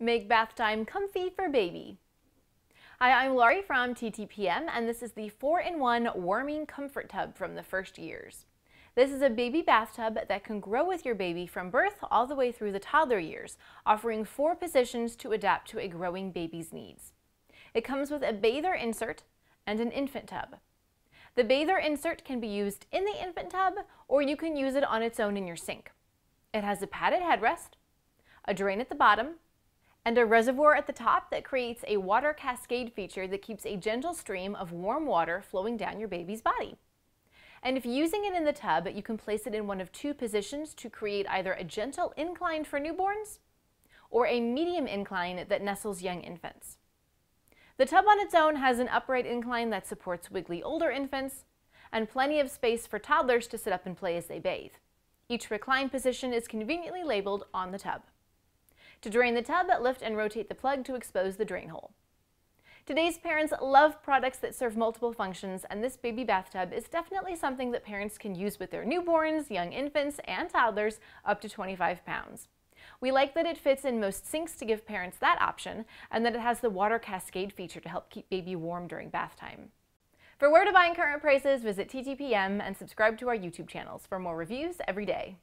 Make bath time comfy for baby. Hi, I'm Laurie from TTPM, and this is the 4-in-1 Warming Comfort Tub from the First Years. This is a baby bathtub that can grow with your baby from birth all the way through the toddler years, offering four positions to adapt to a growing baby's needs. It comes with a bather insert and an infant tub. The bather insert can be used in the infant tub, or you can use it on its own in your sink. It has a padded headrest, a drain at the bottom, and a reservoir at the top that creates a water cascade feature that keeps a gentle stream of warm water flowing down your baby's body. And if using it in the tub, you can place it in one of two positions to create either a gentle incline for newborns or a medium incline that nestles young infants. The tub on its own has an upright incline that supports wiggly older infants and plenty of space for toddlers to sit up and play as they bathe. Each recline position is conveniently labeled on the tub. To drain the tub, lift and rotate the plug to expose the drain hole. Today's parents love products that serve multiple functions, and this baby bathtub is definitely something that parents can use with their newborns, young infants, and toddlers up to 25 pounds. We like that it fits in most sinks to give parents that option, and that it has the water cascade feature to help keep baby warm during bath time. For where to buy and current prices, visit TTPM and subscribe to our YouTube channels for more reviews every day.